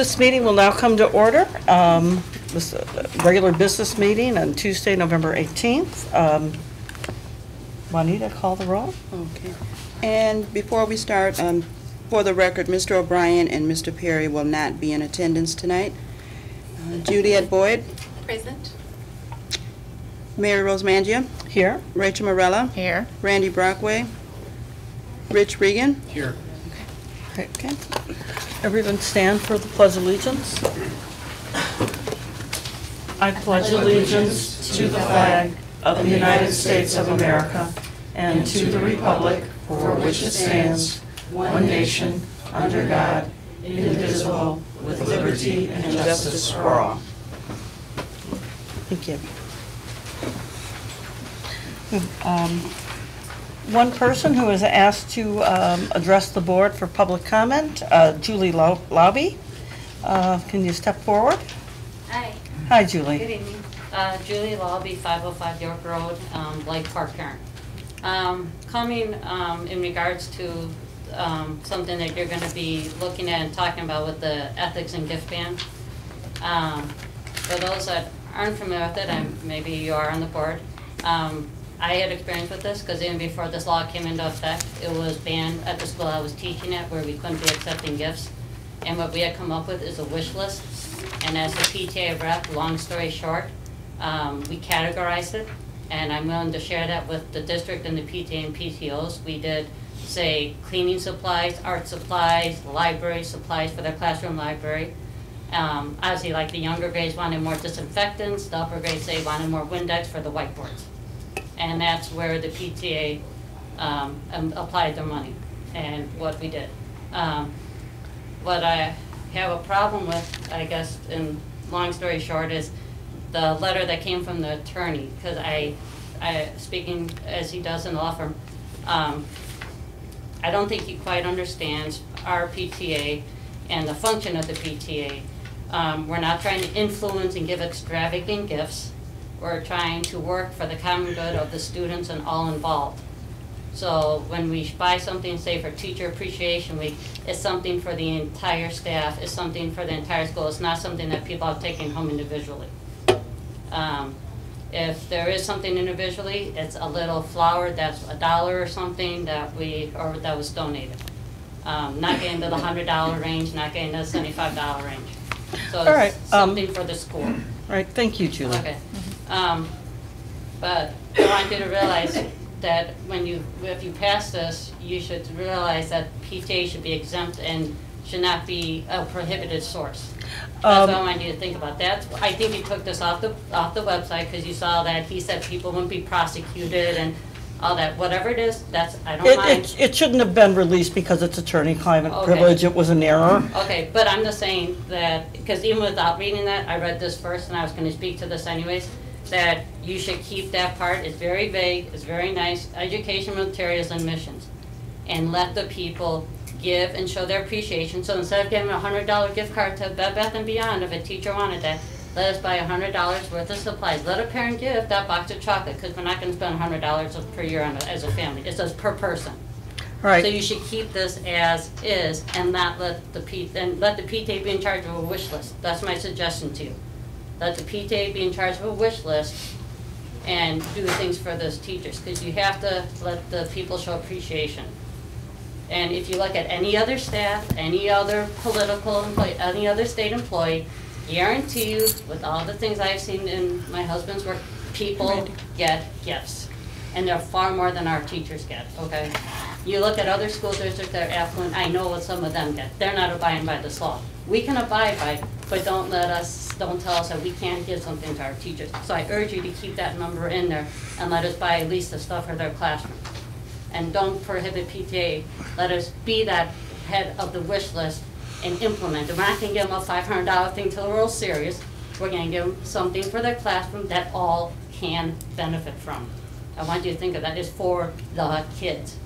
This meeting will now come to order. Um, This uh, regular business meeting on Tuesday, November 18th. Um, Juanita, call the roll. Okay. And before we start, um, for the record, Mr. O'Brien and Mr. Perry will not be in attendance tonight. Uh, Juliet Boyd, Present. Mary Rose Mangia, Here. Rachel Morella, Here. Randy Brockway, Rich Regan. Here. Okay. Everyone stand for the pledge of allegiance. I pledge allegiance to the flag of the United States of America and to the republic for which it stands, one nation, under God, indivisible, with liberty and justice for all. Thank you. Um, One person who is asked to um, address the board for public comment, uh, Julie Lauby. Uh, Can you step forward? Hi, Hi, Julie. good Julie. evening. Uh, Julie Lobby, 505 York Road, um, Lake Park Parent. Um, Coming um, in regards to um, something that you're going to be looking at and talking about with the ethics and gift ban. Um, For those that aren't familiar with it, and maybe you are on the board, um, I had experience with this because even before this law came into effect, it was banned at the school I was teaching at where we couldn't be accepting gifts. And what we had come up with is a wish list. And as the PTA rep, long story short, um, we categorized it. And I'm willing to share that with the district and the PTA and PTOs. We did, say, cleaning supplies, art supplies, library supplies for their classroom library. Um, obviously, like the younger grades wanted more disinfectants, the upper grades, they wanted more Windex for the whiteboards. And that's where the PTA um, um, applied their money and what we did. Um, What I have a problem with, I guess, in long story short, is the letter that came from the attorney, because I, I, speaking as he does in the law firm, um, I don't think he quite understands our PTA and the function of the PTA. Um, We're not trying to influence and give extravagant gifts. We're trying to work for the common good of the students and all involved. So when we buy something, say for Teacher Appreciation Week, it's something for the entire staff, it's something for the entire school. It's not something that people are taking home individually. Um, If there is something individually, it's a little flower that's a dollar or something that we, or that was donated. Um, Not getting to the hundred dollar range, not getting to the seventy-five dollar range. So All right, it's um, something for the school. All right, thank you, Julie. Okay. Um, But I want you to realize that when you, if you pass this, you should realize that PTA should be exempt and should not be a prohibited source. That's what I Um, want you to think about. That's, I think you took this off the, off the website because you saw that he said people wouldn't be prosecuted and all that. Whatever it is, that's, I don't It, mind. it, it shouldn't have been released because it's attorney-client Okay. privilege. It was an error. Okay, but I'm just saying that, because even without reading that, I read this first and I was gonna speak to this anyways, that you should keep that part, it's very vague, it's very nice, education materials and missions. And let the people give and show their appreciation, so instead of giving a hundred dollar gift card to Bed Bath and Beyond, if a teacher wanted that, let us buy a hundred dollars worth of supplies, let a parent give that box of chocolate, because we're not gonna spend a hundred dollars per year on it as a family, it says per person. Right. So you should keep this as is and not let the P, and let the PTA be in charge of a wish list. That's my suggestion to you. Let the PTA be in charge of a wish list and do things for those teachers, because you have to let the people show appreciation. And if you look at any other staff, any other political employee, any other state employee, guarantee you, with all the things I've seen in my husband's work, people get gifts. And they're far more than our teachers get, okay? You look at other school districts that are affluent, I know what some of them get. They're not abiding by this law. We can abide by, but don't let us, don't tell us that we can't give something to our teachers. So I urge you to keep that number in there and let us buy at least the stuff for their classroom and don't prohibit PTA. Let us be that head of the wish list and implement it. We're not gonna give them a five hundred dollar thing till the World Series. We're gonna give them something for their classroom that all can benefit from. I want you to think of that, it's for the kids.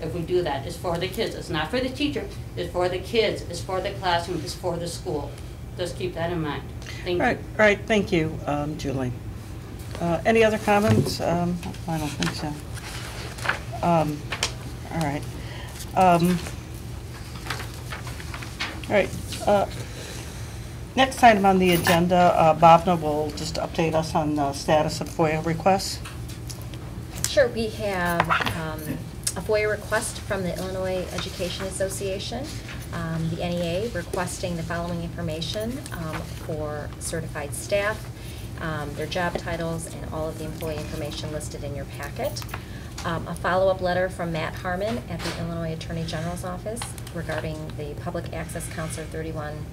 If we do that, it's for the kids, it's not for the teacher, it's for the kids, it's for the classroom, it's for the school. Just keep that in mind. Thank all right, you. all right, thank you, um, Julie. Uh, Any other comments? Um, I don't think so. Um, All right. Um, All right, uh, Next item on the agenda, uh, Bhavna will just update us on the status of FOIA requests. Sure, we have um, a FOIA request from the Illinois Education Association, um, the NEA, requesting the following information um, for certified staff, um, their job titles, and all of the employee information listed in your packet. Um, A follow-up letter from Matt Harmon at the Illinois Attorney General's Office regarding the Public Access Counselor 31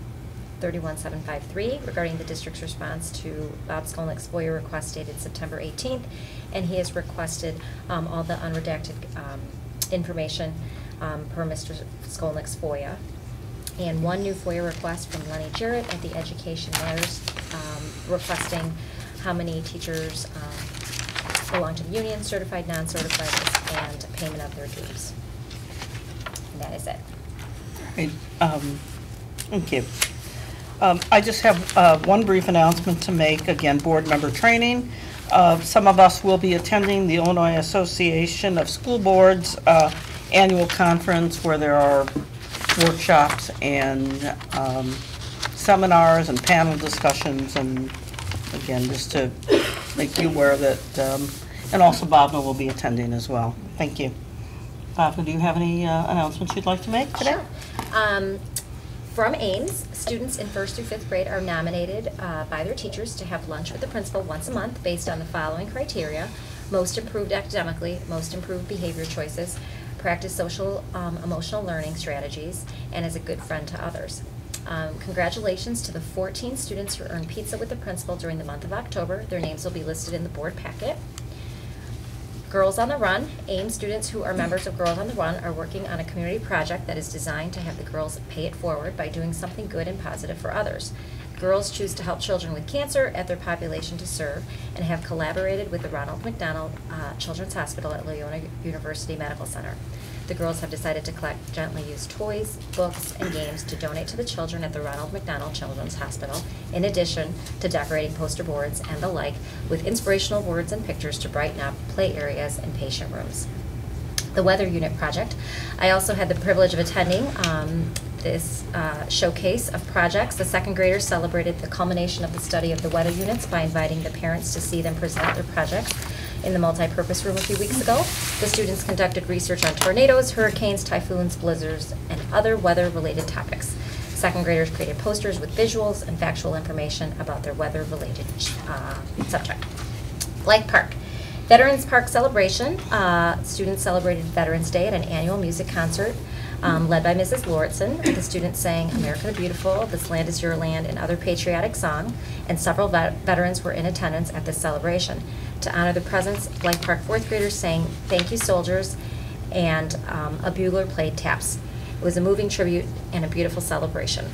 31753 regarding the district's response to Bob Skolnick's FOIA request dated September 18th. And he has requested um, all the unredacted um, information um, per Mr. Skolnick's FOIA. And one new FOIA request from Lenny Jarrett at the Education Matters um, requesting how many teachers um, belong to the union, certified, non-certified, and payment of their dues. And that is it. Right, um, Thank you. Um, I just have uh, one brief announcement to make, again, board member training. Uh, Some of us will be attending the Illinois Association of School Boards uh, Annual Conference where there are workshops and um, seminars and panel discussions, and again, just to make you aware that, um, and also Bhavna will be attending as well. Thank you. Bhavna, do you have any uh, announcements you'd like to make today? Sure. Um, From Ames, students in first through fifth grade are nominated uh, by their teachers to have lunch with the principal once a month based on the following criteria. Most improved academically, most improved behavior choices, practice social um, emotional learning strategies, and as a good friend to others. Um, Congratulations to the 14 students who earned pizza with the principal during the month of October. Their names will be listed in the board packet. Girls on the Run, Ames students who are members of Girls on the Run are working on a community project that is designed to have the girls pay it forward by doing something good and positive for others. Girls choose to help children with cancer at their population to serve and have collaborated with the Ronald McDonald uh, Children's Hospital at Loyola University Medical Center. The girls have decided to collect gently used toys, books, and games to donate to the children at the Ronald McDonald Children's Hospital, in addition to decorating poster boards and the like with inspirational words and pictures to brighten up play areas and patient rooms the Weather Unit project. I also had the privilege of attending um, this uh, showcase of projects. The second graders celebrated the culmination of the study of the weather units by inviting the parents to see them present their projects in the multipurpose room a few weeks ago. The students conducted research on tornadoes, hurricanes, typhoons, blizzards, and other weather-related topics. Second graders created posters with visuals and factual information about their weather-related uh, subject. Blythe Park. Veterans Park celebration. Uh, students celebrated Veterans Day at an annual music concert um, led by Mrs. Lauritsen. The students sang America the Beautiful, This Land is Your Land, and other patriotic song, and several vet- veterans were in attendance at this celebration. To honor the presence, Blythe Park fourth graders sang Thank You Soldiers, and um, a bugler played taps. It was a moving tribute and a beautiful celebration.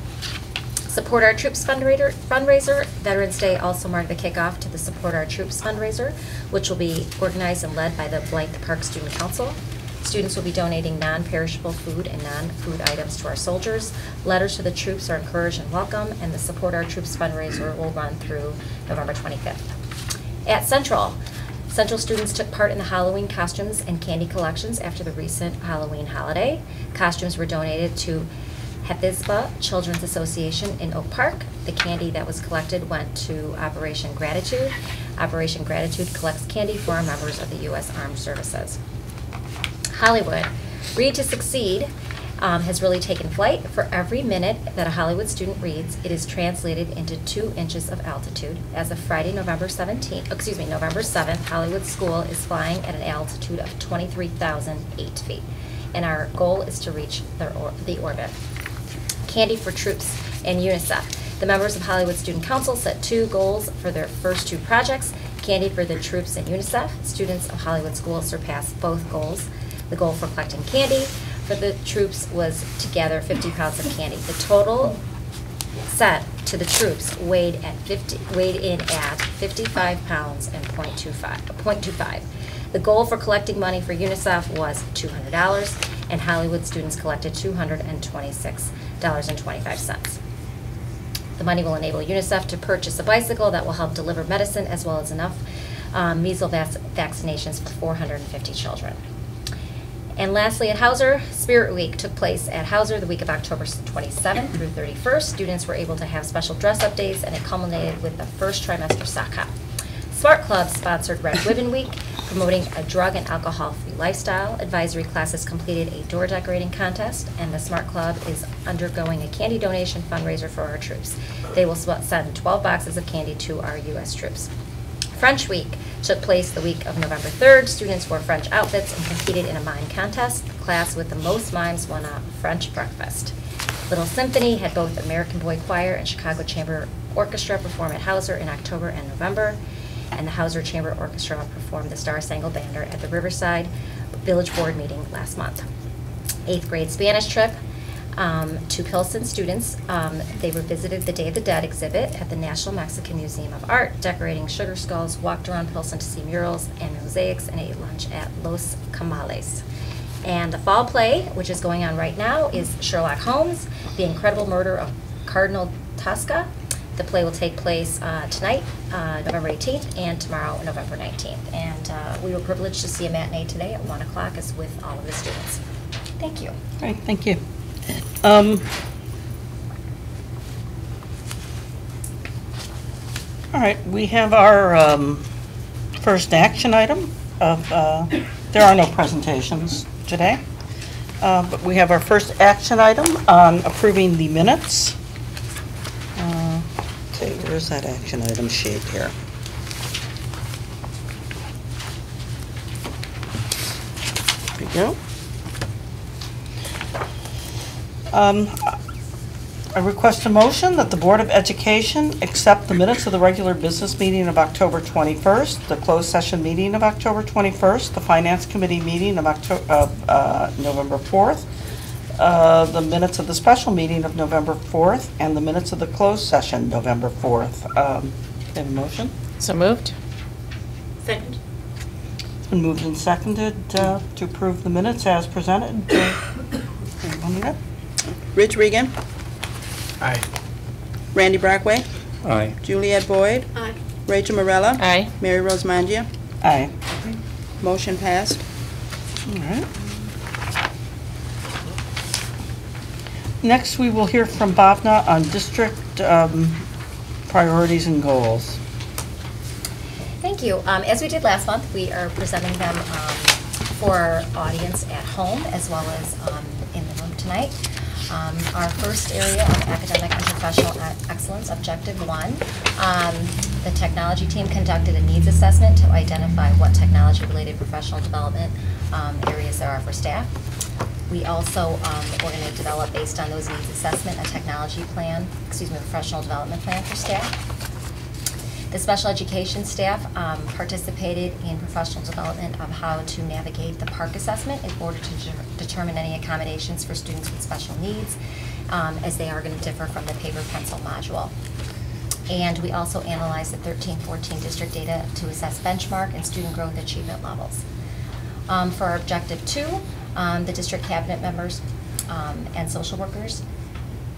Support Our Troops fundraiser, fundraiser. Veterans Day also marked the kickoff to the Support Our Troops fundraiser, which will be organized and led by the Blythe Park Student Council. Students will be donating non-perishable food and non-food items to our soldiers. Letters to the troops are encouraged and welcome, and the Support Our Troops fundraiser will run through November 25th. At Central, Central students took part in the Halloween costumes and candy collections after the recent Halloween holiday. Costumes were donated to Hephzibah Children's Association in Oak Park. The candy that was collected went to Operation Gratitude. Operation Gratitude collects candy for members of the U.S. Armed Services. Hollywood. Read to Succeed um, has really taken flight. For every minute that a Hollywood student reads, it is translated into two inches of altitude. As of Friday, November 17th, excuse me, November 7th, Hollywood School is flying at an altitude of 23,008 feet. And our goal is to reach the, or- the orbit. Candy for Troops and UNICEF. The members of Hollywood Student Council set two goals for their first two projects, Candy for the Troops and UNICEF. Students of Hollywood School surpassed both goals. The goal for collecting candy for the troops was to gather 50 pounds of candy. The total sent to the troops weighed at 50, weighed in at 55 pounds and .25, .25. The goal for collecting money for UNICEF was $200, and Hollywood students collected $226.25. The money will enable UNICEF to purchase a bicycle that will help deliver medicine as well as enough um, measles vac- vaccinations for 450 children. And lastly, at Hauser, Spirit Week took place at Hauser the week of October 27th through 31st. Students were able to have special dress-up days, and it culminated with the first trimester sock hop. Smart Club sponsored Red Ribbon Week, promoting a drug and alcohol-free lifestyle. Advisory classes completed a door decorating contest, and the Smart Club is undergoing a candy donation fundraiser for our troops. They will send 12 boxes of candy to our U.S. troops. French Week took place the week of November 3rd. Students wore French outfits and competed in a mime contest. The class with the most mimes won a French breakfast. Little Symphony had both American Boy Choir and Chicago Chamber Orchestra perform at Hauser in October and November. And the Hauser Chamber Orchestra performed the Star Spangled Banner at the Riverside Village Board meeting last month eighth grade Spanish trip um, to Pilsen students. Um, They were visited the Day of the Dead exhibit at the National Mexican Museum of Art, decorating sugar skulls, walked around Pilsen to see murals and mosaics, and ate lunch at Los Comales. And the fall play, which is going on right now, is Sherlock Holmes, The Incredible Murder of Cardinal Tosca. The play will take place uh, tonight, uh, November 18th, and tomorrow, November 19th. And uh, we were privileged to see a matinee today at 1 o'clock as with all of the students. Thank you. Great, thank you. Um, All right, we have our um, first action item of, uh, there are no presentations today, Uh, but we have our first action item on approving the minutes. Uh, Okay, where's that action item sheet here? There we go. Um, I request a motion that the Board of Education accept the minutes of the regular business meeting of October 21st, the closed session meeting of October 21st, the Finance Committee meeting of October, of uh, November 4th, uh, the minutes of the special meeting of November 4th, and the minutes of the closed session November 4th. Um, Have a motion? So moved? Second. It's been moved and seconded uh, to approve the minutes as presented. Juanita? Rich Regan, Aye. Randy Brockway, Aye. Juliette Boyd, Aye. Rachel Morella, Aye. Mary Rose Mangia. Aye. Motion passed. All right. Next, we will hear from Bhavna on district um, priorities and goals. Thank you. Um, As we did last month, we are presenting them um, for our audience at home as well as um, in the room tonight. Um, Our first area of academic and professional excellence, Objective One, um, the technology team conducted a needs assessment to identify what technology-related professional development um, areas there are for staff. We also, um, we're going to develop, based on those needs assessment, a technology plan, excuse me, professional development plan for staff. The special education staff um, participated in professional development of how to navigate the PARCC assessment in order to de- determine any accommodations for students with special needs, um, as they are going to differ from the paper pencil module. And we also analyzed the 13-14 district data to assess benchmark and student growth achievement levels. Um, For our objective two, um, the district cabinet members um, and social workers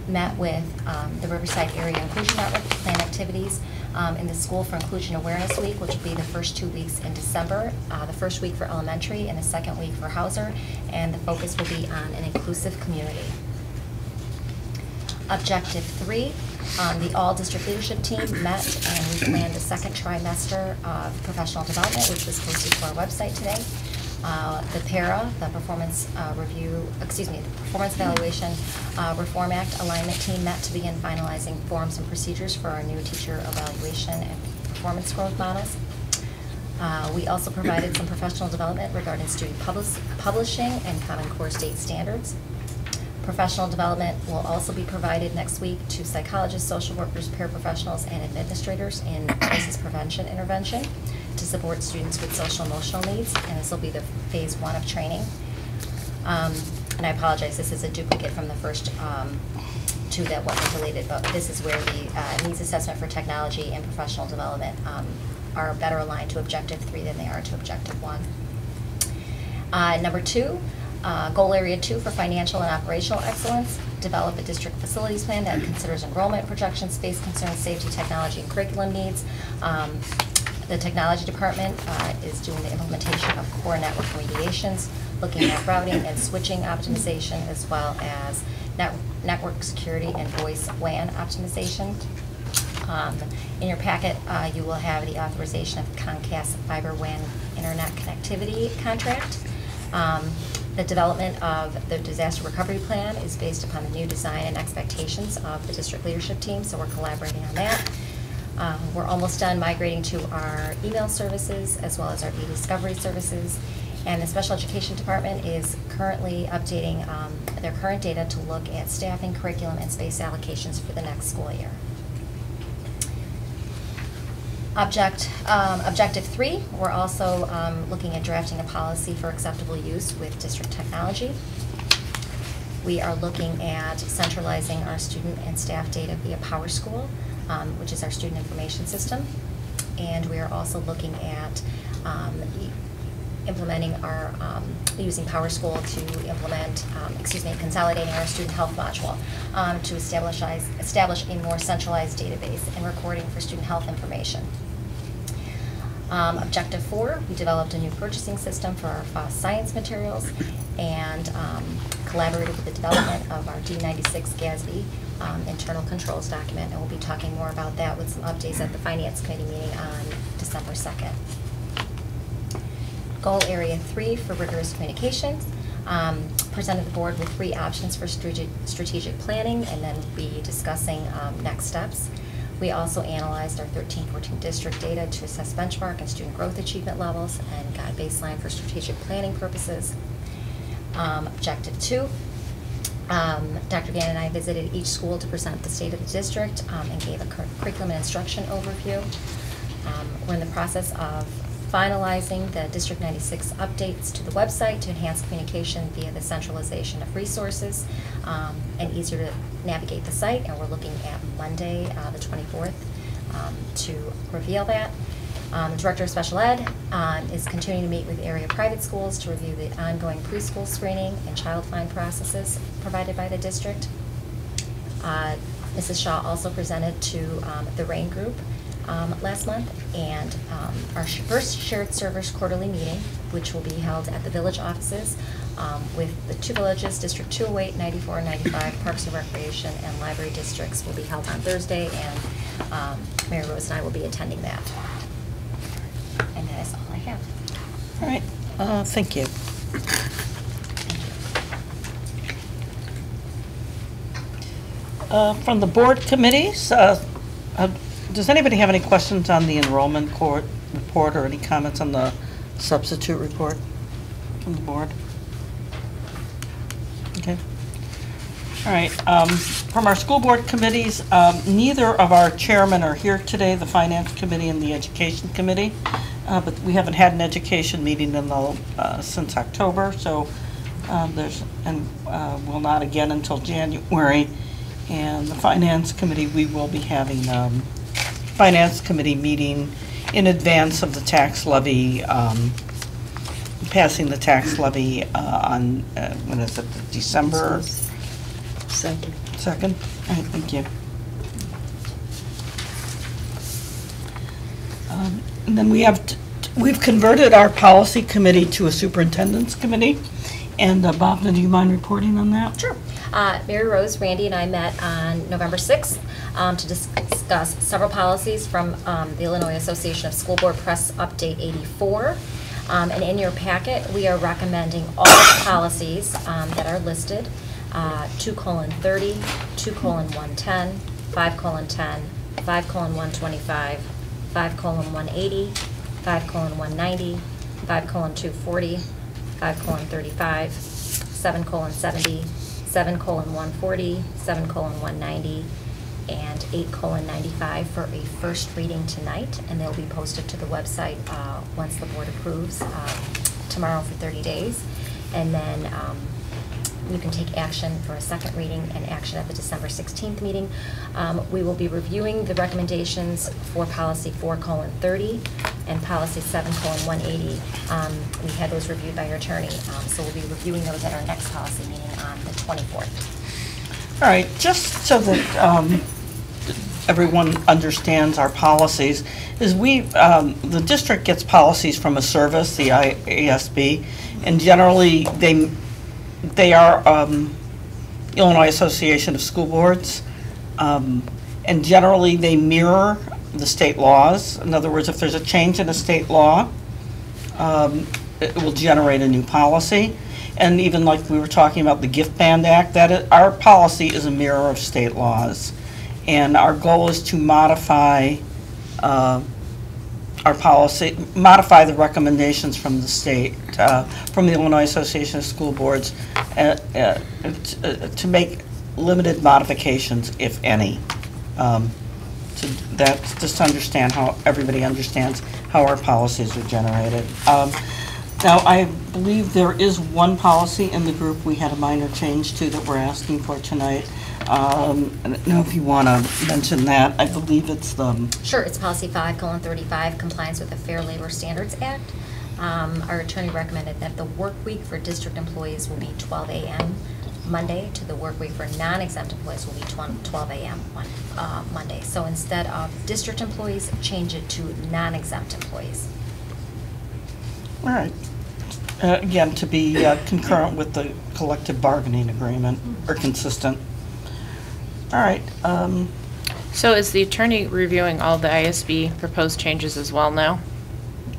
met with um, the Riverside Area Inclusion Network to plan activities um, in the School for Inclusion Awareness Week, which will be the first two weeks in December, uh, the first week for elementary and the second week for Hauser, and the focus will be on an inclusive community. Objective three, um, the all-district leadership team met and we planned the second trimester of professional development, which was posted to our website today. Uh, The PERA, the Performance uh, Review, excuse me, the Performance Evaluation uh, Reform Act alignment team met to begin finalizing forms and procedures for our new teacher evaluation and performance growth models. Uh, We also provided some professional development regarding student publis- publishing and Common Core state standards. Professional development will also be provided next week to psychologists, social workers, paraprofessionals, and administrators in crisis prevention intervention to support students with social emotional needs, and this will be the phase one of training. Um, And I apologize, this is a duplicate from the first um, two that wasn't related, but this is where the uh, needs assessment for technology and professional development um, are better aligned to objective three than they are to objective one. Uh, Number two, uh, goal area two for financial and operational excellence, develop a district facilities plan that considers enrollment projections, space concerns, safety, technology, and curriculum needs. Um, The technology department uh, is doing the implementation of core network remediations. looking at routing and switching optimization, as well as net- network security and voice WAN optimization. Um, In your packet, uh, you will have the authorization of Comcast Fiber WAN Internet Connectivity Contract. Um, The development of the disaster recovery plan is based upon the new design and expectations of the district leadership team, so we're collaborating on that. Um, We're almost done migrating to our email services as well as our e-discovery services. And the special education department is currently updating um, their current data to look at staffing, curriculum, and space allocations for the next school year. Object, um, objective three, we're also, um, looking at drafting a policy for acceptable use with district technology. We are looking at centralizing our student and staff data via Power School, um, which is our student information system. And we are also looking at, um, implementing our, um, using Power School to implement, um, excuse me, consolidating our student health module um, to establish, establish a more centralized database and recording for student health information. Um, Objective four, we developed a new purchasing system for our FOSS science materials and um, collaborated with the development of our D96 GASB um, internal controls document, and we'll be talking more about that with some updates at the Finance Committee meeting on December 2nd. Goal Area 3 for rigorous communications. Um, Presented the board with three options for strate- strategic planning, and then be discussing um, next steps. We also analyzed our 13-14 district data to assess benchmark and student growth achievement levels, and got a baseline for strategic planning purposes. Um, Objective two, um, Dr. Gann and I visited each school to present the state of the district um, and gave a cur- curriculum and instruction overview. Um, We're in the process of finalizing the District 96 updates to the website to enhance communication via the centralization of resources um, and easier to navigate the site. And we're looking at Monday, uh, the 24th, um, to reveal that. Um, the Director of Special Ed um, is continuing to meet with area private schools to review the ongoing preschool screening and child find processes provided by the district. Uh, Mrs. Shaw also presented to um, the RAIN Group um, last month, and um, our first shared servers quarterly meeting, which will be held at the village offices um, with the two villages, District 208, 94, and 95, Parks and Recreation, and Library districts will be held on Thursday, and Mary Rose and I will be attending that. And that is all I have. All right, uh, thank you. Uh, From the board committees, uh, uh, does anybody have any questions on the enrollment court report or any comments on the substitute report from the board? Okay. All right, um, from our school board committees, um, neither of our chairmen are here today, the finance committee and the education committee. Uh, but we haven't had an education meeting in the, uh, since October, so, um, there's, and, uh, will not again until January. And the finance committee, we will be having, um, finance committee meeting in advance of the tax levy, um, passing the tax levy, uh, on, uh, when is it, December? Second. Second? All right, thank you. And then we have, t- t- we've converted our policy committee to a superintendent's committee. And uh, Bob, do you mind reporting on that? Sure. Uh, Mary Rose, Randy, and I met on November 6th um, to dis- discuss several policies from um, the Illinois Association of School Board Press Update 84. Um, And in your packet, we are recommending all policies um, that are listed, uh, 2 colon 30, 2 colon 110, 5 colon 10, 5 colon 125, 5 colon 180, 5 colon 190, 5 colon 240, 5 colon 35, 7 colon 70, 7 colon 140, 7 colon 190, and 8 colon 95 for a first reading tonight, and they'll be posted to the website uh, once the board approves um, tomorrow for 30 days. And then um, you can take action for a second reading and action at the December 16th meeting. Um, We will be reviewing the recommendations for policy 4 colon 30 and policy 7 colon 180. Um, We had those reviewed by your attorney, um, so we'll be reviewing those at our next policy meeting on the 24th. All right, just so that um, everyone understands our policies, is we, um, the district gets policies from a service, the IASB, and generally, they, they are um, Illinois Association of School Boards, um, and generally, they mirror the state laws. In other words, if there's a change in a state law, um, it will generate a new policy. And even like we were talking about the Gift Ban Act, that, our policy is a mirror of state laws. And our goal is to modify uh, our policy, modify the recommendations from the state, uh, from the Illinois Association of School Boards, uh, uh, t- uh, to make limited modifications, if any. Um, to- That's just to understand how, everybody understands how our policies are generated. Um, Now, I believe there is one policy in the group we had a minor change to that we're asking for tonight. Um, I don't know if you want to mention that. I believe it's the, Sure, it's policy five colon thirty-five, compliance with the Fair Labor Standards Act. Um, our attorney recommended that the work week for district employees will be twelve AM Monday to the work week for non-exempt employees will be twen- twelve AM uh, Monday. So instead of district employees, change it to non-exempt employees. all right. Uh, Again, to be uh, concurrent with the collective bargaining agreement, or consistent. All right. um, So is the attorney reviewing all the ISB proposed changes as well now?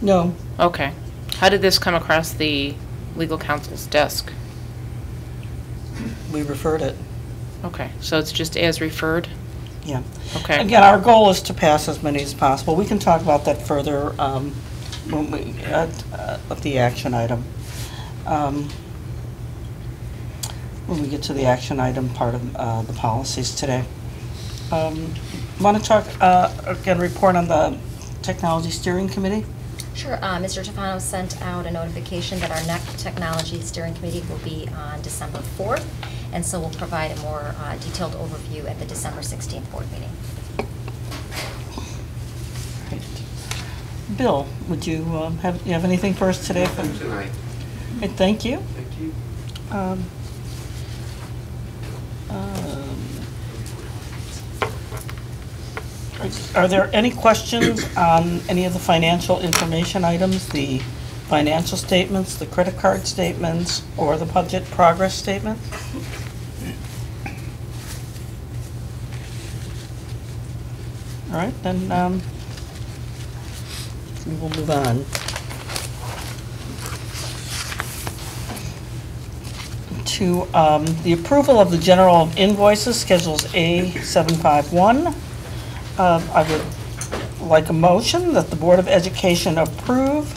No, Okay. How did this come across the legal counsel's desk? we referred it, Okay, so it's just as referred? yeah. Okay. Again, our goal is to pass as many as possible. We can talk about that further um, when we, at uh, at the action item. Um, When we get to the action item part of uh, the policies today. Want to talk, uh, again, report on the Technology Steering Committee? Sure, uh, Mr. Tufano sent out a notification that our next technology steering committee will be on December fourth, and so we'll provide a more uh, detailed overview at the December sixteenth board meeting. Bill, would you um, have, you have anything for us today? Nothing tonight. Okay, Thank you. Thank you. Um, um, Are there any questions on any of the financial information items, the financial statements, the credit card statements, or the budget progress statement? All right, then um, we will move on. to um, the approval of the general invoices, Schedules A751. Uh, I would like a motion that the Board of Education approve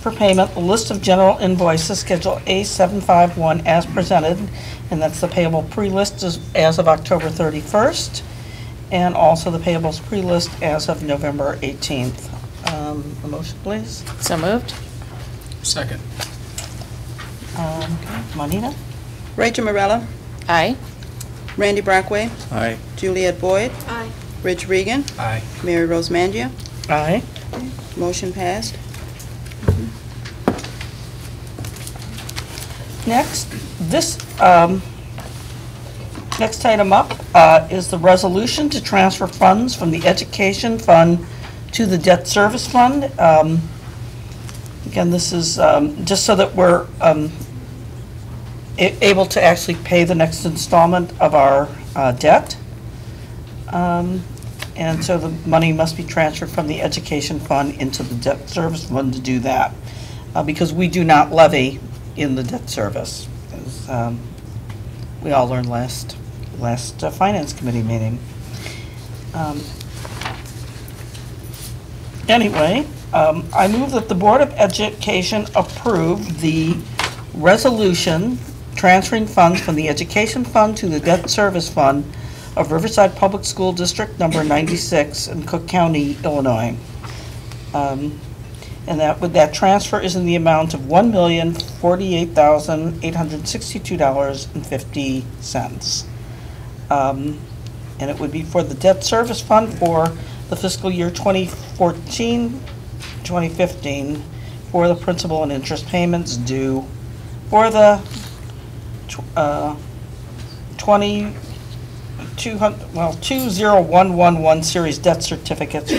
for payment the list of general invoices, Schedule A751, as presented, and that's the payable pre-list as as of October 31st, and also the payables pre-list as of November 18th. Um, A motion, please? So moved? Second. Um, Monita? Rachel Morella, Aye. Randy Brockway, Aye. Juliet Boyd. Rich Regan, Aye. Mary Rose Mangia. Aye. Motion passed. Next, this, um, next item up uh, is the resolution to transfer funds from the Education Fund to the Debt Service Fund. Um, Again, this is um, just so that we're um, a- able to actually pay the next installment of our uh, debt. Um, And so the money must be transferred from the Education Fund into the Debt Service Fund to do that, uh, because we do not levy in the debt service, as um, we all learned last, last uh, Finance Committee meeting. Um, Anyway, um, I move that the Board of Education approve the resolution transferring funds from the Education Fund to the Debt Service Fund of Riverside Public School District Number 96 in Cook County, Illinois. Um, And that, with that transfer is in the amount of $1,048,862.50. Um, And it would be for the debt service fund for the fiscal year 2014, 2015, for the principal and interest payments due for the uh, 20 200, well, 20111 series debt certificates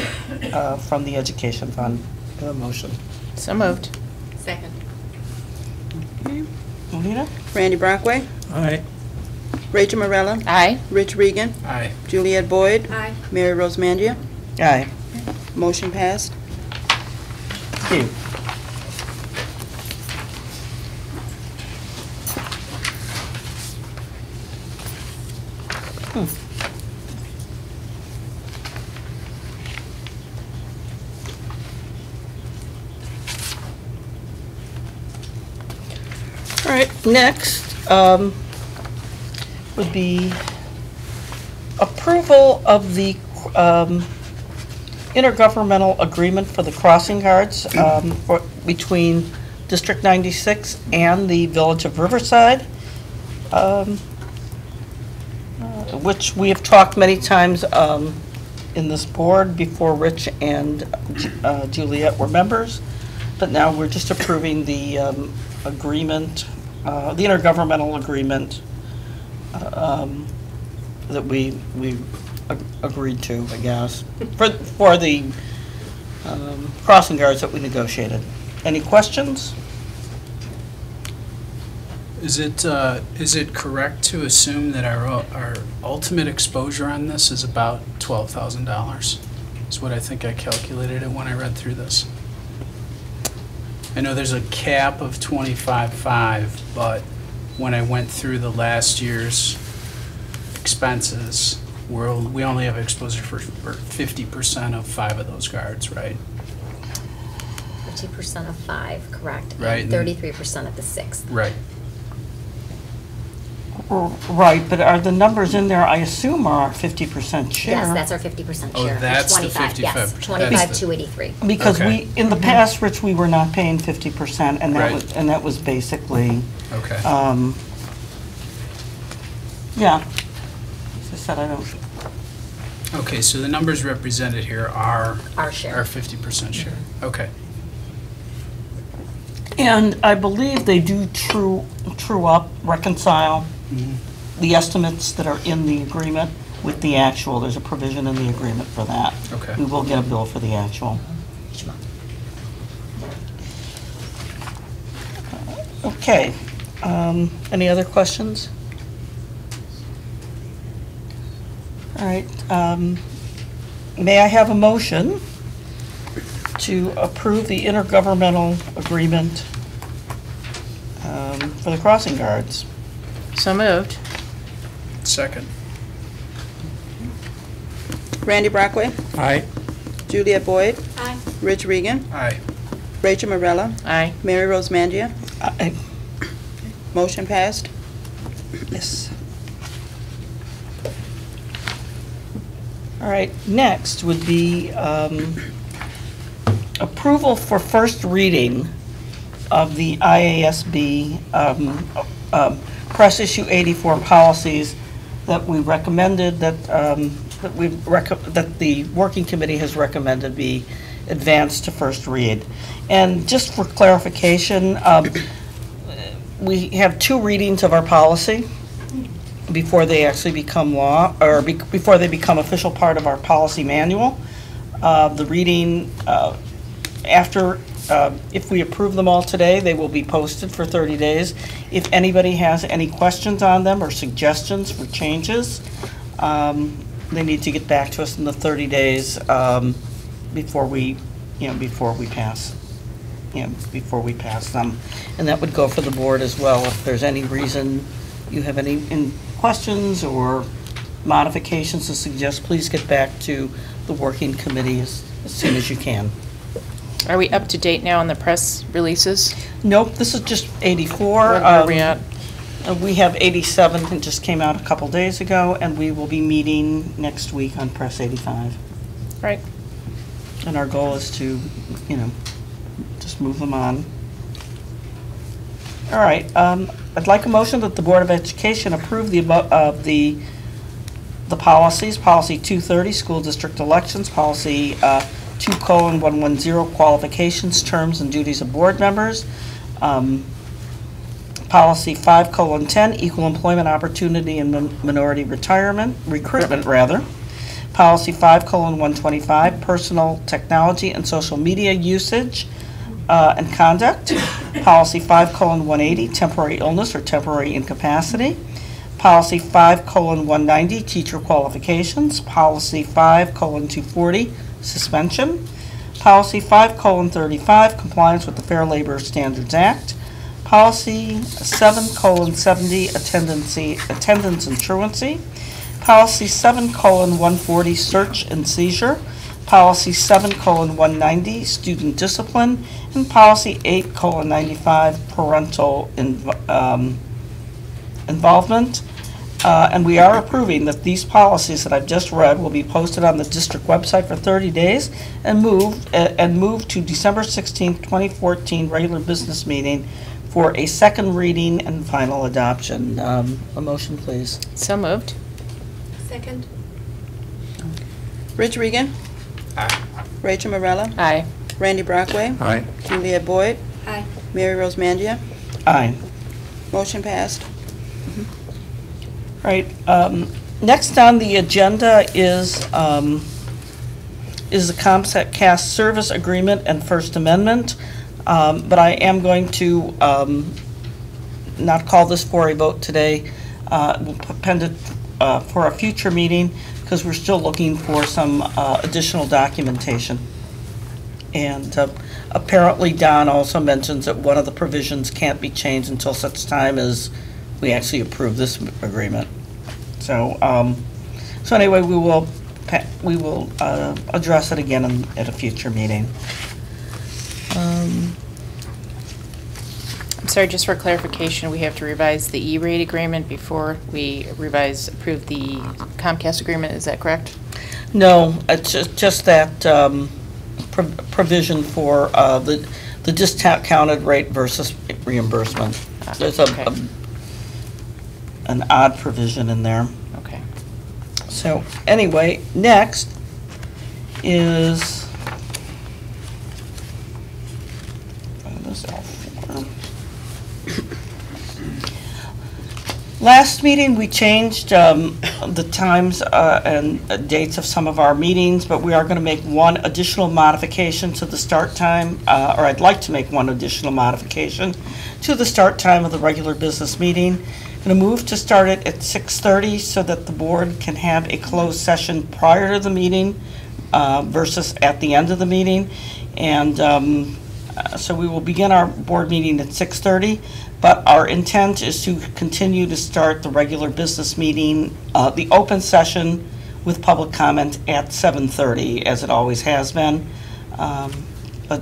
uh, from the education fund. Do I have a motion? So moved. Second. Okay. Alita? Randy Brockway, Aye. Rachel Morella, Aye. Rich Regan, Aye. Juliette Boyd, Aye. Mary Rose Mangia. Aye. Motion passed. Thank you. Hmm. All right, next um, would be approval of the um, intergovernmental agreement for the crossing guards um, for- between District 96 and the Village of Riverside, um, which we have talked many times um, in this board before Rich and uh, Juliet were members, but now we're just approving the um, agreement, uh, the intergovernmental agreement uh, um, that we, we ag- agreed to, I guess, for, for the um, crossing guards that we negotiated. Any questions? Is it, uh, is it correct to assume that our, our ultimate exposure on this is about twelve thousand dollars? Is what I think I calculated it when I read through this. I know there's a cap of twenty-five-five, but when I went through the last year's expenses, we're, we only have exposure for, for fifty percent of five of those guards, right? Fifty percent of five, correct. Right, Thirty-three percent of the sixth. Right. Right, but are the numbers in there, I assume, are our 50% share? Yes, that's our fifty percent Oh, share. that's the 25, yes. 55%. Twenty-five, That's the- two eighty-three. Because we, Okay. in the past, Rich, we were not paying 50%, and that Right. was, and that was basically, Okay. um, yeah. As I said, I don't, Okay, so the numbers represented here are Our share. our fifty percent share. Okay. And I believe they do true, true up, reconcile the estimates that are in the agreement with the actual. There's a provision in the agreement for that. Okay. We will get a bill for the actual. Okay. Um, Any other questions? All right. um, May I have a motion to approve the intergovernmental agreement um, for the crossing guards? So moved. Second. Randy Brockway, Aye. Juliette Boyd, Aye. Rich Regan, Aye. Rachel Morella, Aye. Mary Rose Mangia. I- Motion passed. Yes. All right, next would be um, approval for first reading of the IASB um, um, Press Issue 84 policies that we recommended, that, um, that we, that the working committee has recommended be advanced to first read. And just for clarification, um, we have two readings of our policy before they actually become law, or be- before they become official part of our policy manual. Uh, The reading, uh, after, uh, if we approve them all today, they will be posted for 30 days. If anybody has any questions on them or suggestions for changes, um, they need to get back to us in the 30 days um, before we, you know, before we pass, you know, before we pass them. And that would go for the board as well. If there's any reason you have any in- questions or modifications to suggest, please get back to the working committee as as soon as you can. Are we up to date now on the press releases? Nope, this is just 84. Where are we Um, at? uh, We have 87 that just came out a couple days ago, and we will be meeting next week on Press 85. Right. And our goal is to, you know, just move them on. All right, um, I'd like a motion that the Board of Education approve the, uh, the, the policies, Policy 230, School District Elections, Policy uh, 2 colon 110, Qualifications, Terms, and Duties of Board Members, um, Policy 5:10, Equal Employment Opportunity and Min- Minority Retirement, Recruitment, rather. Policy 5:125, Personal Technology and Social Media Usage uh, and Conduct. Policy 5:180, Temporary Illness or Temporary Incapacity. Policy 5:190, Teacher Qualifications. Policy 5:240, Suspension. Policy 5 colon 35, Compliance with the Fair Labor Standards Act. Policy 7:70, Attendancy, Attendance and Truancy. Policy 7 colon 140, Search and Seizure. Policy 7 colon 190, Student Discipline. And Policy 8:95, Parental inv- um, Involvement. Uh, And we are approving that these policies that I've just read will be posted on the district website for 30 days and moved, uh, and moved to December 16th, 2014, regular business meeting for a second reading and final adoption. Um, A motion, please. So moved. Second. Rich Regan. Aye. Rachel Morella. Aye. Randy Brockway. Aye. Juliet Boyd. Aye. Mary Rose Mangia. Aye. Motion passed. Right, um, next on the agenda is, um, is the Comcast Cast Service Agreement and First Amendment. Um, but I am going to, um, not call this for a vote today. Uh, we'll append it, uh, for a future meeting, because we're still looking for some, uh, additional documentation. And uh, apparently Don also mentions that one of the provisions can't be changed until such time as we actually approve this agreement. So, um, so anyway, we will, we will, uh, address it again in- at a future meeting. Um, I'm sorry, just for clarification, we have to revise the E-rate agreement before we revise, approve the Comcast agreement, is that correct? No, it's just, just that, um, pro- provision for, uh, the, the discounted rate versus reimbursement. Ah, There's a, okay. a- an odd provision in there. Okay. So, anyway, next is. Last meeting, we changed um, the times uh, and uh, dates of some of our meetings, but we are going to make one additional modification to the start time, uh, or I'd like to make one additional modification to the start time of the regular business meeting. Going to move to start it at 6:30 so that the board can have a closed session prior to the meeting uh, versus at the end of the meeting. And um, uh, so we will begin our board meeting at 6:30, but our intent is to continue to start the regular business meeting, uh, the open session with public comment at 7:30, as it always has been. Um, But,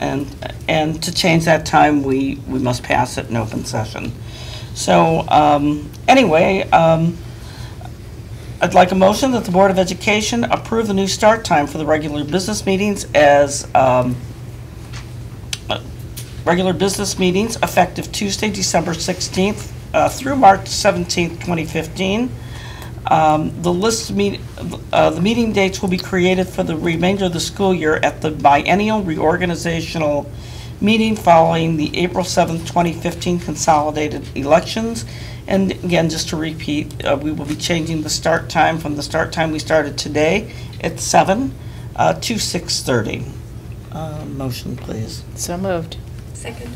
and, and to change that time, we, we must pass it in open session. So, um, anyway, um, I'd like a motion that the Board of Education approve the new start time for the regular business meetings as, um, regular business meetings effective Tuesday, December 16th uh, through March 17th, 2015. Um, The list, meet- uh, the meeting dates will be created for the remainder of the school year at the biennial reorganizational meeting following the April 7th, 2015 consolidated elections. And again, just to repeat, uh, we will be changing the start time from the start time we started today at 7 uh, to 6:30. Uh, Motion, please. So moved. Second.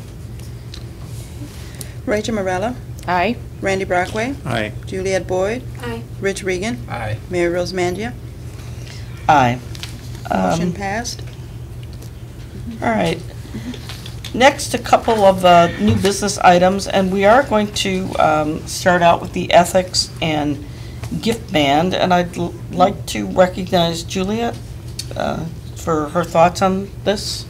Rachel Morella. Aye. Randy Brockway. Aye. Juliet Boyd. Aye. Rich Regan. Aye. Mary Rose Mangia. Aye. Motion Um, passed. All right. Next, a couple of uh, new business items, and we are going to um, start out with the ethics and gift ban, and I'd like to recognize Juliet uh, for her thoughts on this.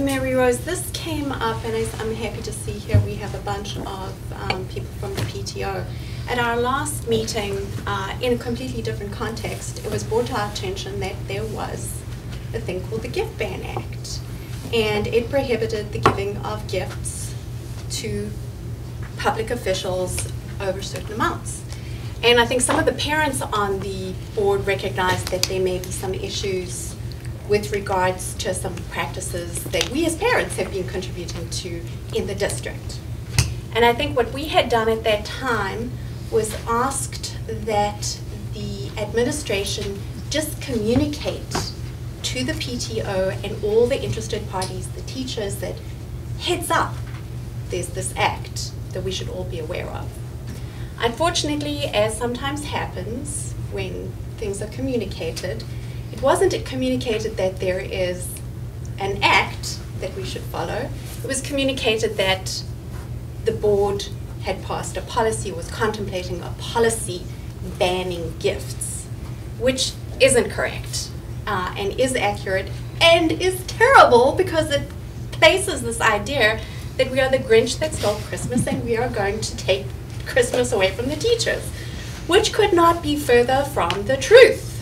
Mary Rose, this came up, and I'm happy to see here we have a bunch of um, people from the PTO. At our last meeting, uh, in a completely different context, it was brought to our attention that there was a thing called the Gift Ban Act. And it prohibited the giving of gifts to public officials over certain amounts. And I think some of the parents on the board recognized that there may be some issues with regards to some practices that we as parents have been contributing to in the district. And I think what we had done at that time was asked that the administration just communicate to the PTO and all the interested parties, the teachers, that heads up, there's this act that we should all be aware of. Unfortunately, as sometimes happens when things are communicated, it wasn't communicated that there is an act that we should follow. It was communicated that the board had passed a policy, was contemplating a policy banning gifts, which isn't correct uh, and is accurate and is terrible because it places this idea that we are the Grinch that stole Christmas and we are going to take Christmas away from the teachers, which could not be further from the truth.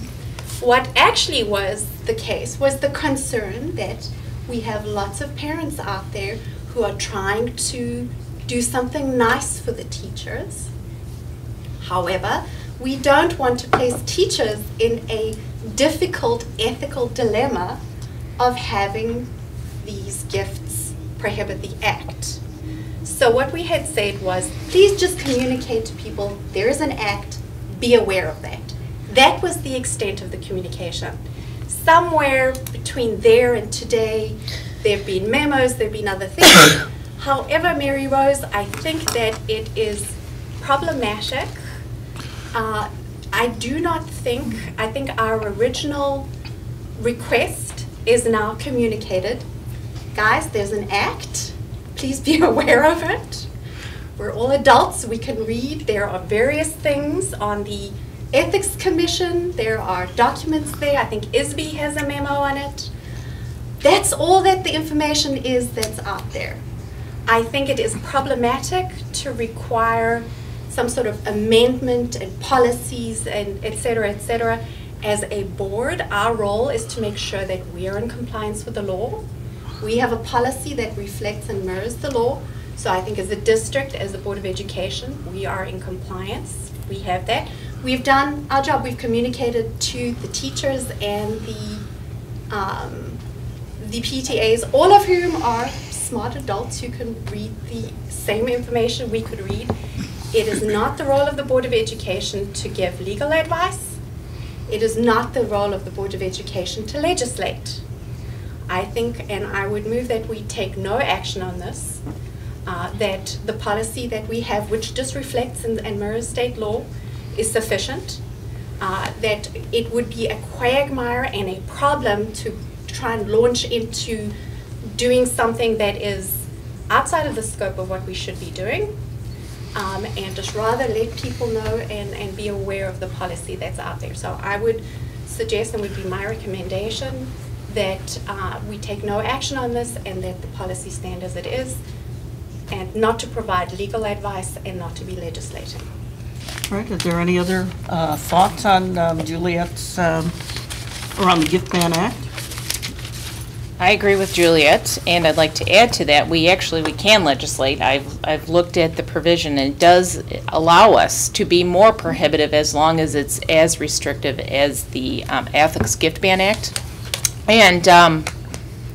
What actually was the case was the concern that we have lots of parents out there who are trying to do something nice for the teachers. However, we don't want to place teachers in a difficult ethical dilemma of having these gifts prohibit the act. So what we had said was, please just communicate to people, there is an act, be aware of that. That was the extent of the communication. Somewhere between there and today, there have been memos, there have been other things. However, Mary Rose, I think that it is problematic. Uh, I do not think, I think our original request is now communicated. Guys, there's an act. Please be aware of it. We're all adults. We can read. There are various things on the Ethics Commission. There are documents there. I think ISB has a memo on it. That's all that the information is that's out there. I think it is problematic to require some sort of amendment and policies and et cetera, et cetera. As a board, our role is to make sure that we are in compliance with the law. We have a policy that reflects and mirrors the law. So I think as a district, as a Board of Education, we are in compliance. We have that. We've done our job. We've communicated to the teachers and the um, the PTAs, all of whom are smart adults who can read the same information we could read. It is not the role of the Board of Education to give legal advice. It is not the role of the Board of Education to legislate. I think, and I would move that we take no action on this, uh, that the policy that we have, which just reflects and, and mirrors state law, is sufficient, uh, that it would be a quagmire and a problem to try and launch into doing something that is outside of the scope of what we should be doing. Um, and just rather let people know and, and be aware of the policy that's out there. So I would suggest, and would be my recommendation, that uh, we take no action on this and that the policy stand as it is, and not to provide legal advice and not to be legislating. Right, is there any other uh, thoughts on um, Juliet's, um, or on the Gift Ban Act? I agree with Juliet, and I'd like to add to that, we actually, we can legislate. I've, I've looked at the provision, and it does allow us to be more prohibitive as long as it's as restrictive as the um, Ethics Gift Ban Act. And um,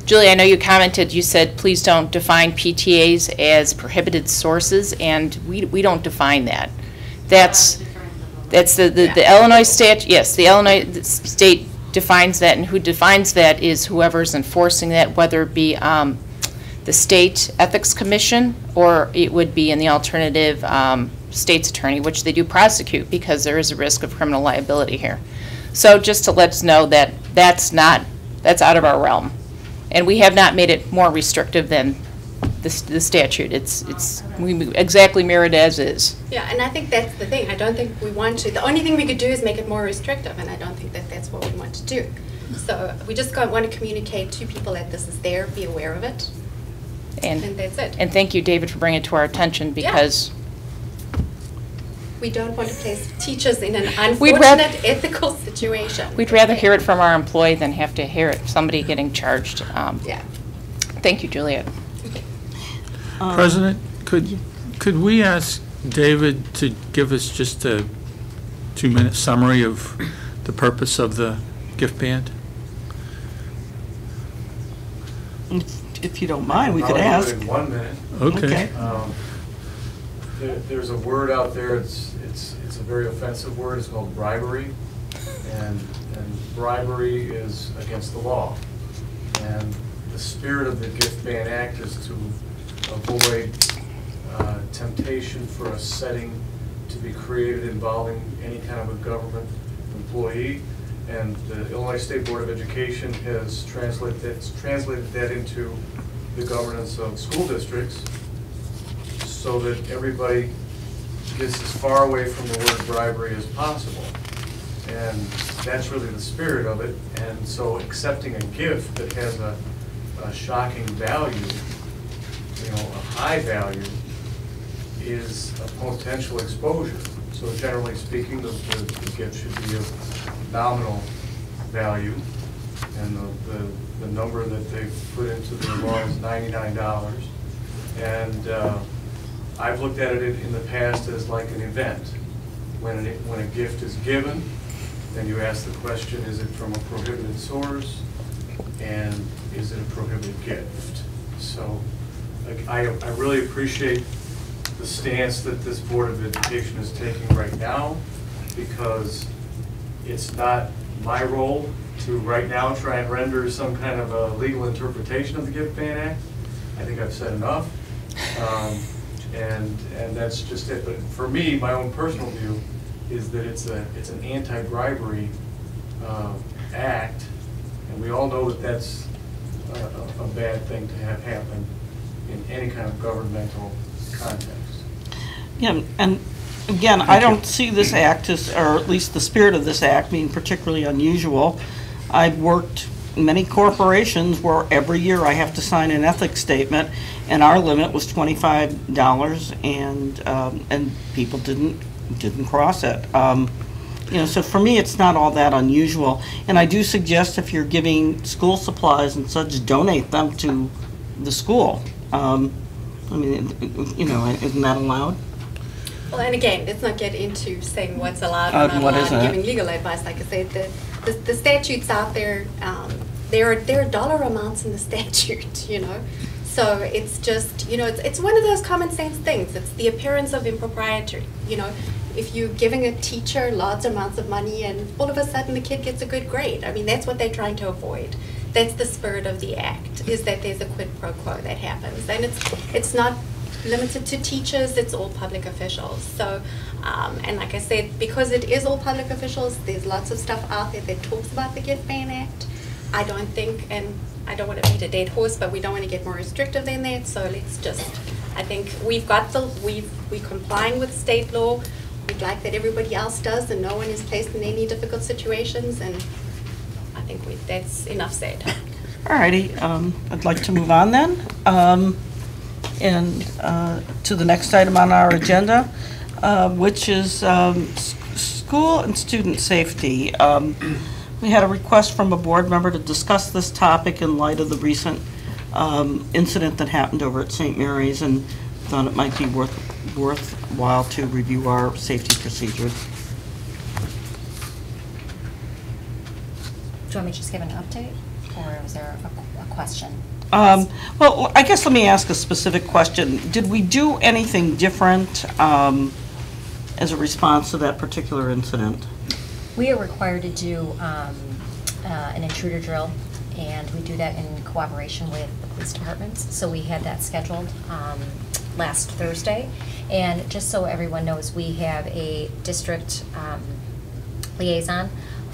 Julie, I know you commented, you said, please don't define PTAs as prohibited sources, and we, we don't define that. That's, that's the, the the Illinois state, yes, the Illinois state defines that, and who defines that is whoever's enforcing that, whether it be um, the State Ethics Commission, or it would be in the alternative, um, state's attorney, which they do prosecute, because there is a risk of criminal liability here. So just to let us know that that's not, that's out of our realm. And we have not made it more restrictive than the the statute. It's, it's, we exactly mirrored as is. Yeah, and I think that's the thing. I don't think we want to. The only thing we could do is make it more restrictive, and I don't think that that's what we want to do. So we just want to communicate to people that this is there, be aware of it, and And, that's it. and thank you, David, for bringing it to our attention, Yeah. because We don't want to place teachers in an unfortunate ethical situation. we'd rather hear it from our employee than have to hear it, somebody getting charged. Um, Yeah. Thank you, Juliet. Um, President, could, could we ask David to give us just a two-minute summary of the purpose of the gift ban? If if you don't mind, we could Probably do it ask. in one minute. Okay. Okay. Um, there, there's a word out there, it's, it's, it's a very offensive word, it's called bribery. And, and bribery is against the law. And the spirit of the Gift Ban Act is to avoid uh, temptation for a setting to be created involving any kind of a government employee. And the Illinois State Board of Education has translated, that's translated that into the governance of school districts so that everybody gets as far away from the word bribery as possible. And that's really the spirit of it. And so accepting a gift that has a, a shocking value, you know, a high value, is a potential exposure. So generally speaking, the, the the gift should be of nominal value. And the, the, the number that they've put into the law is ninety-nine dollars. And, uh, I've looked at it in in the past as like an event. When, it- when a gift is given, then you ask the question, is it from a prohibited source? And is it a prohibited gift? So, I, I really appreciate the stance that this Board of Education is taking right now, because it's not my role to right now try and render some kind of a legal interpretation of the Gift Ban Act. I think I've said enough. Um, And, and that's just it. But for me, my own personal view is that it's a, it's an anti-bribery uh, act, and we all know that that's a, a- bad thing to have happen in any kind of governmental context. Yeah, and again, I don't see this act as, or at least the spirit of this act being particularly unusual. I've worked in many corporations where every year I have to sign an ethics statement, and our limit was twenty-five dollars, and, um, and people didn't, didn't cross it. Um, You know, so for me, it's not all that unusual. And I do suggest if you're giving school supplies and such, donate them to the school. Um, I mean, you know, isn't that allowed? Well, and again, let's not get into saying what's allowed Uh, or not what allowed, isn't. giving legal advice. Like I said, the, the, the statutes out there, um, there are, there are dollar amounts in the statute, you know? So it's just, you know, it's, it's one of those common sense things. It's the appearance of impropriety, you know? If you're giving a teacher large amounts of money and all of a sudden the kid gets a good grade, I mean, that's what they're trying to avoid. That's the spirit of the act, is that there's a quid pro quo that happens. And it's, it's not limited to teachers, it's all public officials. So, um, and like I said, because it is all public officials, there's lots of stuff out there that talks about the Gift Ban Act. I don't think, and I don't want to beat a dead horse, but we don't want to get more restrictive than that, so let's just, I think we've got the, we've, we're complying with state law. We'd like that everybody else does, and no one is placed in any difficult situations, and I think we, that's enough said. All righty, um, I'd like to move on then, um, and, uh, to the next item on our agenda, uh, which is, um, school and student safety. Um, we had a request from a board member to discuss this topic in light of the recent, um, incident that happened over at St. Mary's, and thought it might be worth, worthwhile to review our safety procedures. Do you want me to just give an update, or was there a, a question? Um, Well, I guess let me ask a specific question. Did we do anything different um, as a response to that particular incident? We are required to do um, uh, an intruder drill, and we do that in cooperation with the police departments. So we had that scheduled um, last Thursday. And just so everyone knows, we have a district um, liaison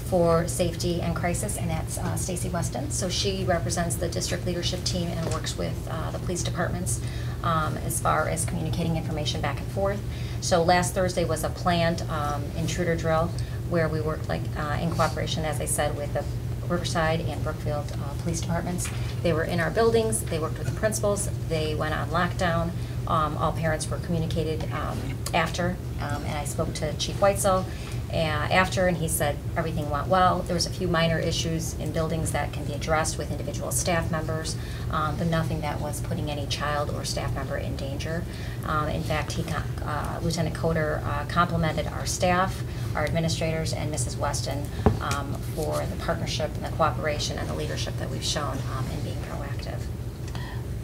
for safety and crisis, and that's uh, Stacy Weston. So she represents the district leadership team and works with uh, the police departments um, as far as communicating information back and forth. So last Thursday was a planned um, intruder drill where we worked like uh, in cooperation, as I said, with the Riverside and Brookfield uh, police departments. They were in our buildings. They worked with the principals. They went on lockdown. Um, all parents were communicated um, after, um, and I spoke to Chief Weitzel uh, after, and he said everything went well. There was a few minor issues in buildings that can be addressed with individual staff members, um, but nothing that was putting any child or staff member in danger. Um, in fact, he, uh, Lieutenant Coder uh, complimented our staff, our administrators, and Mrs. Weston um, for the partnership and the cooperation and the leadership that we've shown um, in being proactive.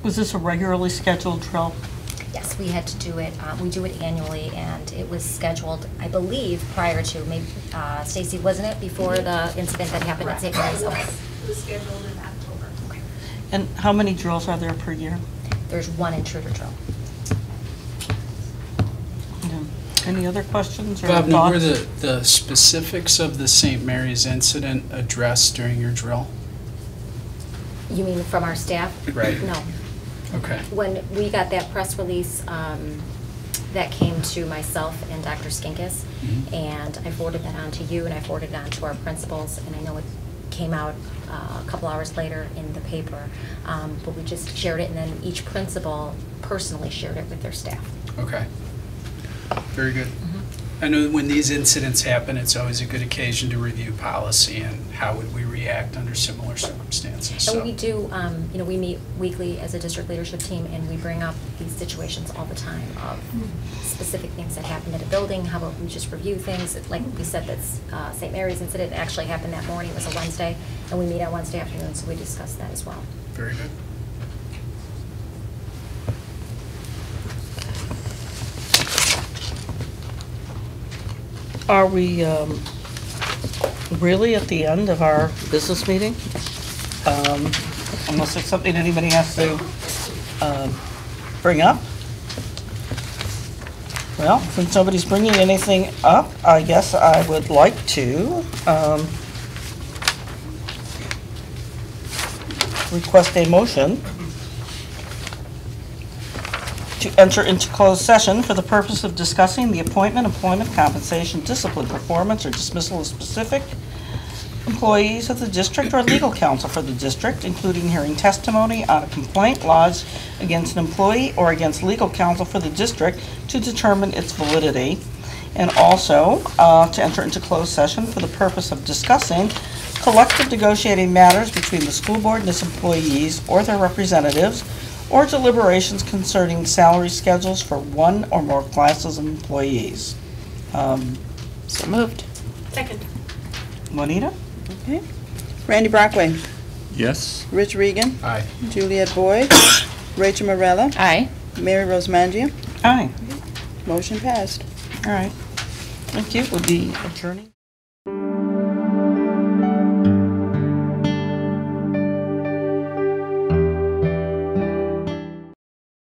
Was this a regularly scheduled drill? Yes, we had to do it, uh, we do it annually, and it was scheduled, I believe, prior to, maybe, uh, Stacy, wasn't it, before the incident that happened at St. Mary's? Okay. It was scheduled in October. Okay. And how many drills are there per year? There's one intruder drill. Any other questions or Bob, now, were the, the specifics of the St. Mary's incident addressed during your drill? You mean from our staff? Right. No. Okay. When we got that press release, um, that came to myself and Dr. Skinkis, Mhm. and I forwarded that on to you, and I forwarded it on to our principals, and I know it came out uh, a couple hours later in the paper, um, but we just shared it, and then each principal personally shared it with their staff. Okay. Very good. I know when these incidents happen, it's always a good occasion to review policy and how would we react under similar circumstances, so. And we do, um, you know, we meet weekly as a district leadership team, and we bring up these situations all the time of specific things that happened at a building, how about we just review things? Like we said, that's uh, St. Mary's incident actually happened that morning, it was a Wednesday, and we meet on Wednesday afternoon, so we discuss that as well. Very good. Are we um, really at the end of our business meeting? Um, Unless there's something anybody has to um, bring up? Well, since nobody's bringing anything up, I guess I would like to um, request a motion to enter into closed session for the purpose of discussing the appointment, employment, compensation, discipline, performance, or dismissal of specific employees of the district or legal counsel for the district, including hearing testimony on a complaint lodged against an employee or against legal counsel for the district to determine its validity, and also uh, to enter into closed session for the purpose of discussing collective negotiating matters between the school board and its employees or their representatives, or deliberations concerning salary schedules for one or more classes of employees. Um, So moved. Second. Juanita? Okay. Randy Brockway, Yes? Rich Regan, Aye. Juliet Boyd, Rachel Morella, Aye. Mary Rose Mangia. Aye. Motion passed. All right. Thank you. We'll be adjourning.